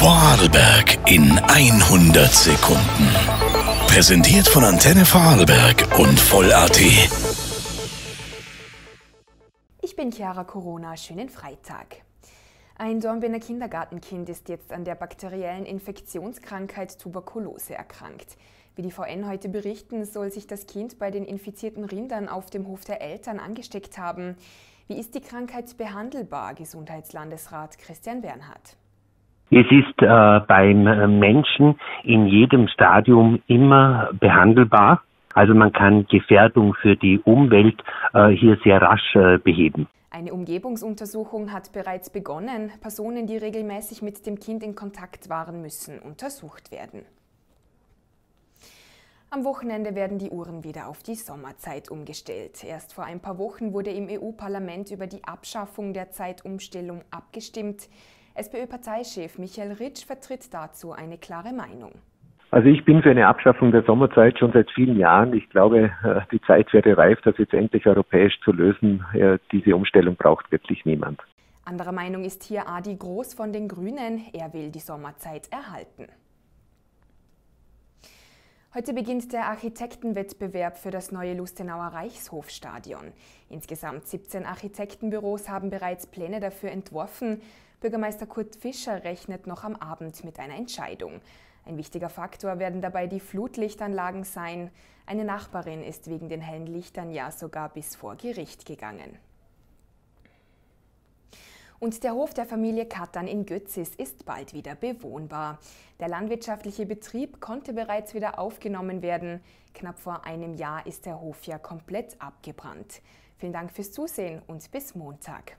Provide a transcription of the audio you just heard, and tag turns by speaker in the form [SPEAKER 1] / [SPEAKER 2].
[SPEAKER 1] Vorarlberg in 100 Sekunden. Präsentiert von Antenne Vorarlberg und Voll.at.
[SPEAKER 2] Ich bin Chiara Corona, schönen Freitag. Ein Dornbirner Kindergartenkind ist jetzt an der bakteriellen Infektionskrankheit Tuberkulose erkrankt. Wie die VN heute berichten, soll sich das Kind bei den infizierten Rindern auf dem Hof der Eltern angesteckt haben. Wie ist die Krankheit behandelbar? Gesundheitslandesrat Christian Bernhard.
[SPEAKER 3] Es ist äh, beim Menschen in jedem Stadium immer behandelbar. Also man kann Gefährdung für die Umwelt äh, hier sehr rasch äh, beheben.
[SPEAKER 2] Eine Umgebungsuntersuchung hat bereits begonnen. Personen, die regelmäßig mit dem Kind in Kontakt waren, müssen untersucht werden. Am Wochenende werden die Uhren wieder auf die Sommerzeit umgestellt. Erst vor ein paar Wochen wurde im EU-Parlament über die Abschaffung der Zeitumstellung abgestimmt. SPÖ-Parteichef Michael Ritsch vertritt dazu eine klare Meinung.
[SPEAKER 4] Also ich bin für eine Abschaffung der Sommerzeit schon seit vielen Jahren. Ich glaube, äh, die Zeit wäre reif, das jetzt endlich europäisch zu lösen. Diese Umstellung braucht wirklich niemand.
[SPEAKER 2] Anderer Meinung ist hier Adi Groß von den Grünen. Er will die Sommerzeit erhalten. Heute beginnt der Architektenwettbewerb für das neue Lustenauer Reichshofstadion. Insgesamt 17 Architektenbüros haben bereits Pläne dafür entworfen. Bürgermeister Kurt Fischer rechnet noch am Abend mit einer Entscheidung. Ein wichtiger Faktor werden dabei die Flutlichtanlagen sein. Eine Nachbarin ist wegen den hellen Lichtern ja sogar bis vor Gericht gegangen. Und der Hof der Familie Katan in Götzis ist bald wieder bewohnbar. Der landwirtschaftliche Betrieb konnte bereits wieder aufgenommen werden. Knapp vor einem Jahr ist der Hof ja komplett abgebrannt. Vielen Dank fürs Zusehen und bis Montag.